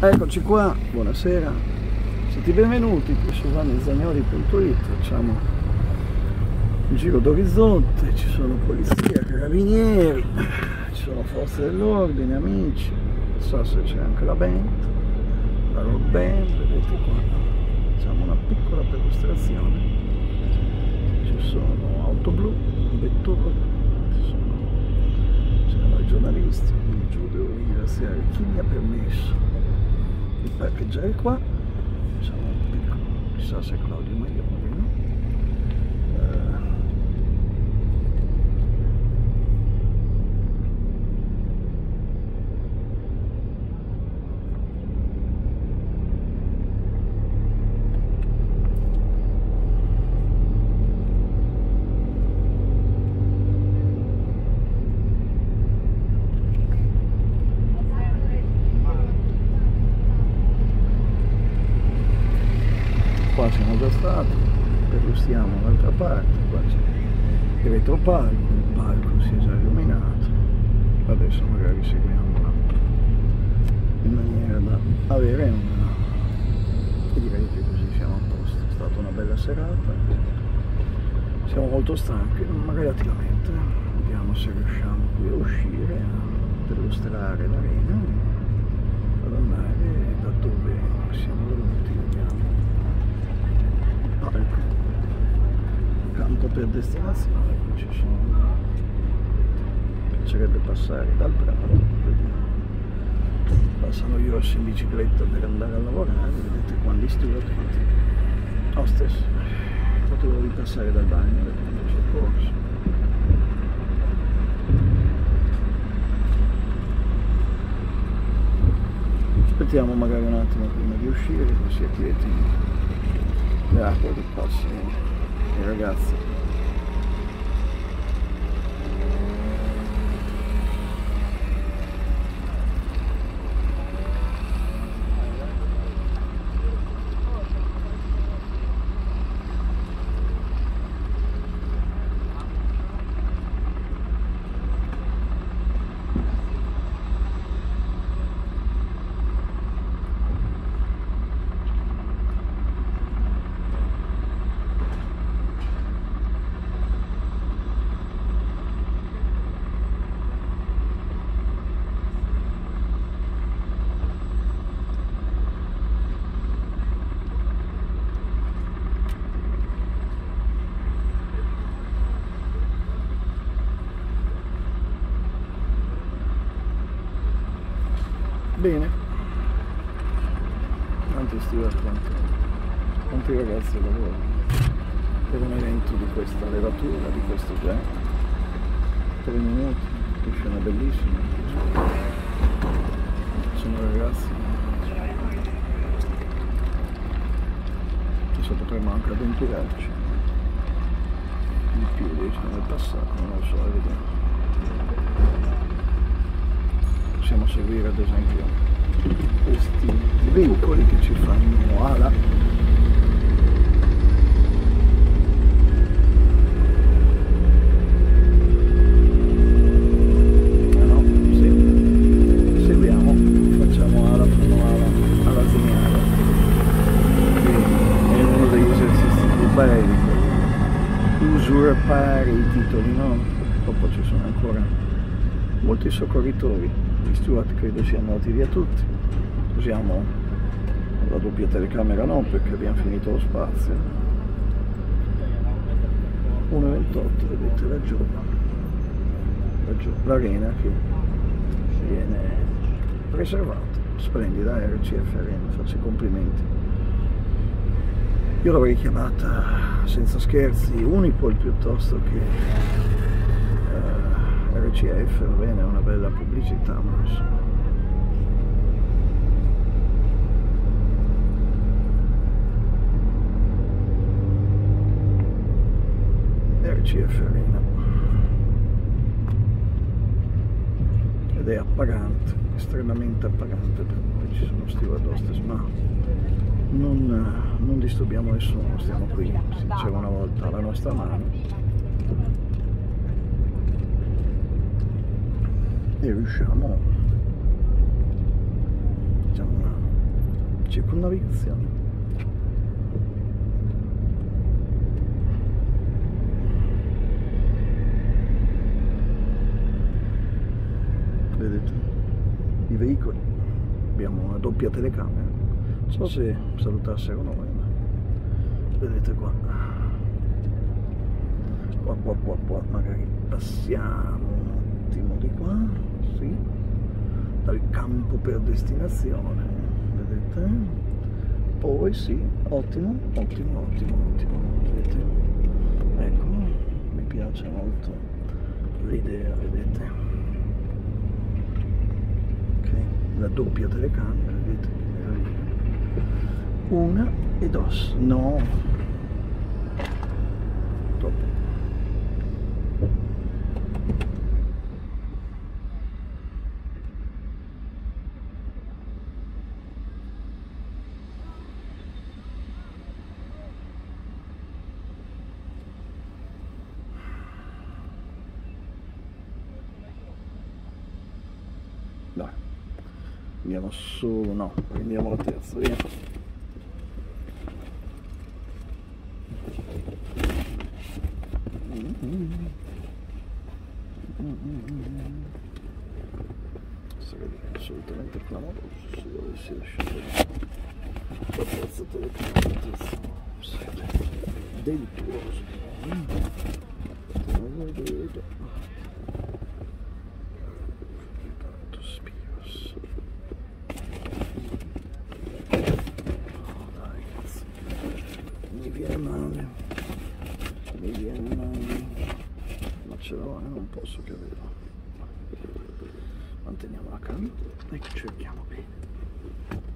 Eccoci qua, buonasera, siete benvenuti qui su vannizagnoli.it, facciamo un giro d'orizzonte, ci sono polizia, carabinieri, ci sono forze dell'ordine, amici, non so se c'è anche la band, la rock band, vedete qua, facciamo una piccola perlustrazione, ci sono auto blu, vetture, c'erano i giornalisti, giù devo ringraziare chi mi ha permesso parcheggiare qua chissà se Claudio Maioni no? Eh, qua siamo già stati, perlustiamo un'altra parte, qua c'è il retropalco, il palco si è già illuminato, adesso magari seguiamo in maniera da avere una... e direi che così siamo a posto, è stata una bella serata, siamo molto stanchi, ma relativamente, vediamo se riusciamo qui a uscire, a perlustrare l'arena, ad andare da dove siamo venuti, palco campo per destinazione qui ci sono. Piacerebbe passare dal prato passano gli rossi in bicicletta per andare a lavorare vedete qua gli studenti hostess potevo ripassare dal bagno del pronto soccorso aspettiamo magari un attimo prima di uscire così è quietino le acque che passano i ragazzi bene. Quanti steward quanti, quanti ragazzi lavorano per un evento di questa levatura di questo genere. Tre minuti che scena bellissima. Sono ragazzi. Adesso potremmo anche avventurarci. Di più diciamo nel passato non lo so vediamo possiamo seguire ad esempio questi veicoli. che ci fanno ala Ah no, sì. seguiamo facciamo ala fanno ala alla segnale. Che è uno degli esercizi più belli usurpare i titoli no? purtroppo ci sono ancora molti soccorritori gli steward credo siano andati via tutti. Usiamo la doppia telecamera no? Perché abbiamo finito lo spazio. 1.28 vedete laggiù laggiù l'arena che viene preservata. Splendida RCF Arena faccio i complimenti. Io l'avrei chiamata senza scherzi Unipol piuttosto che RCF va bene è una bella pubblicità ma insomma RCF Arena ed è appagante, estremamente appagante per noi, ci sono steward hostess ma non, non disturbiamo nessuno, stiamo qui, si diceva una volta, alla nostra mano e riusciamo. Diciamo una circonnavigazione vedete? I veicoli. Abbiamo una doppia telecamera. Non so se salutasse con noi ma vedete qua. Qua qua qua qua. Magari passiamo attimo di qua sì dal campo per destinazione vedete poi sì ottimo ottimo ottimo ottimo vedete ecco mi piace molto l'idea vedete la doppia telecamera, vedete. Una e dos, no. Andiamo solo no prendiamo la terza via. Sarebbe assolutamente clamoroso se dovessi lasciare la terza telecamera sarebbe delittuoso ce l'ho e non posso che averlo. Manteniamo la calma e cerchiamo bene